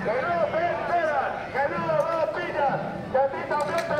¡Que no esperan! ¡Que no lo pillan! ¡Que a ti también te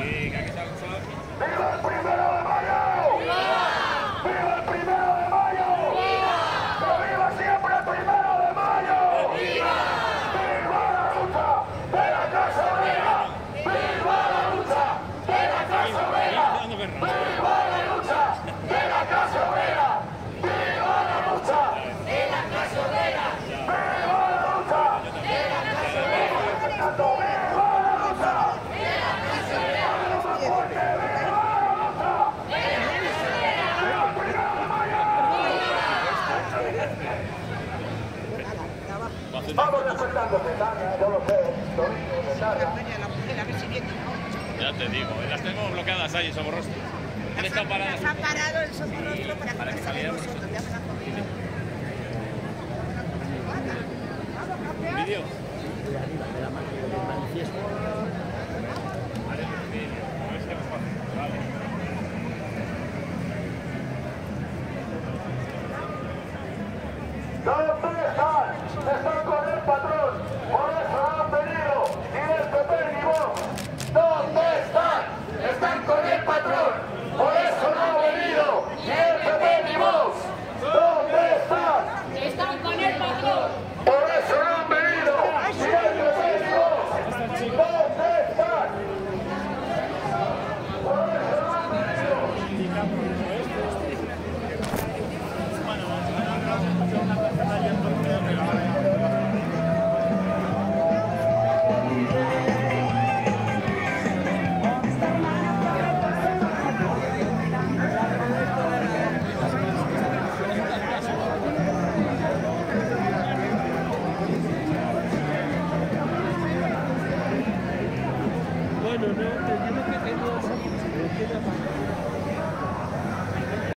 ¡Viva el primer! Ya te digo, eh, las tenemos bloqueadas ahí en Somorrostro. Paradas. Parado para, que saliéramos.